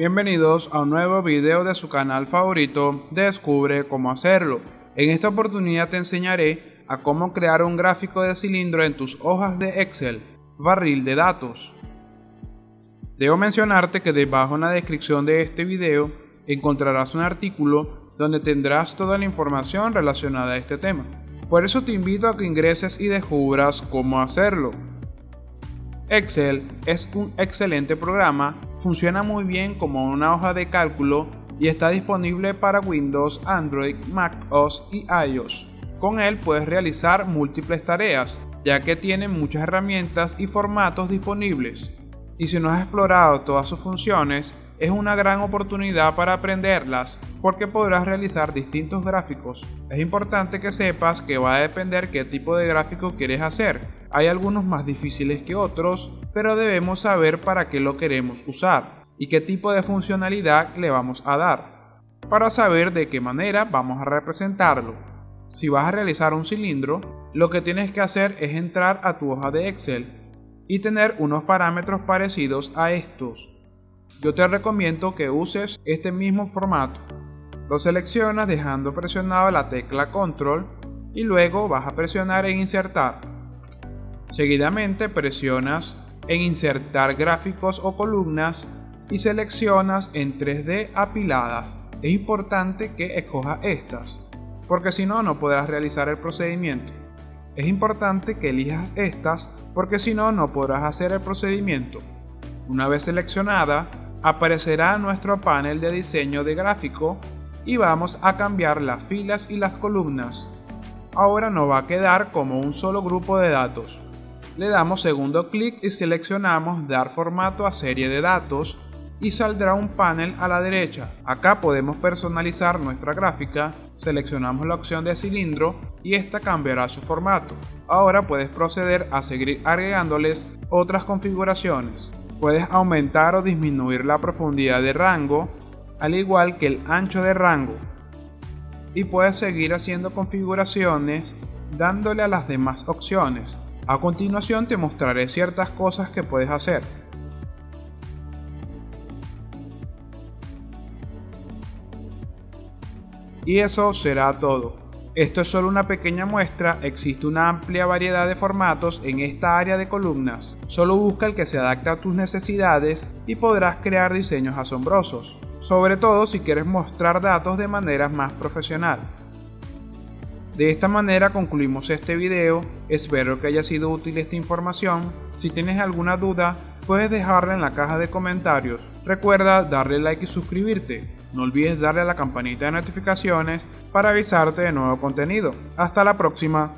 Bienvenidos a un nuevo video de su canal favorito Descubre cómo hacerlo. En esta oportunidad te enseñaré a cómo crear un gráfico de cilindro en tus hojas de Excel, barril de datos. Debo mencionarte que debajo en la descripción de este video encontrarás un artículo donde tendrás toda la información relacionada a este tema. Por eso te invito a que ingreses y descubras cómo hacerlo. Excel es un excelente programa, funciona muy bien como una hoja de cálculo y está disponible para Windows, Android, Mac OS y iOS. Con él puedes realizar múltiples tareas, ya que tiene muchas herramientas y formatos disponibles. Y si no has explorado todas sus funciones, es una gran oportunidad para aprenderlas porque podrás realizar distintos gráficos. Es importante que sepas que va a depender qué tipo de gráfico quieres hacer. Hay algunos más difíciles que otros, pero debemos saber para qué lo queremos usar y qué tipo de funcionalidad le vamos a dar, para saber de qué manera vamos a representarlo. Si vas a realizar un cilindro, lo que tienes que hacer es entrar a tu hoja de Excel y tener unos parámetros parecidos a estos yo te recomiendo que uses este mismo formato. Lo seleccionas dejando presionada la tecla control y luego vas a presionar en insertar. Seguidamente presionas en insertar gráficos o columnas y seleccionas en 3D apiladas. Es importante que escojas estas, porque si no, no podrás realizar el procedimiento. Es importante que elijas estas, porque si no, no podrás hacer el procedimiento. Una vez seleccionada, aparecerá nuestro panel de diseño de gráfico y vamos a cambiar las filas y las columnas. Ahora nos va a quedar como un solo grupo de datos. Le damos segundo clic y seleccionamos dar formato a serie de datos y saldrá un panel a la derecha. Acá podemos personalizar nuestra gráfica, seleccionamos la opción de cilindro y esta cambiará su formato. Ahora puedes proceder a seguir agregándoles otras configuraciones. Puedes aumentar o disminuir la profundidad de rango, al igual que el ancho de rango. Y puedes seguir haciendo configuraciones dándole a las demás opciones. A continuación te mostraré ciertas cosas que puedes hacer. Y eso será todo. Esto es solo una pequeña muestra, existe una amplia variedad de formatos en esta área de columnas. Solo busca el que se adapte a tus necesidades y podrás crear diseños asombrosos, sobre todo si quieres mostrar datos de manera más profesional. De esta manera concluimos este video, espero que haya sido útil esta información, si tienes alguna duda puedes dejarla en la caja de comentarios, recuerda darle like y suscribirte, no olvides darle a la campanita de notificaciones para avisarte de nuevo contenido. Hasta la próxima.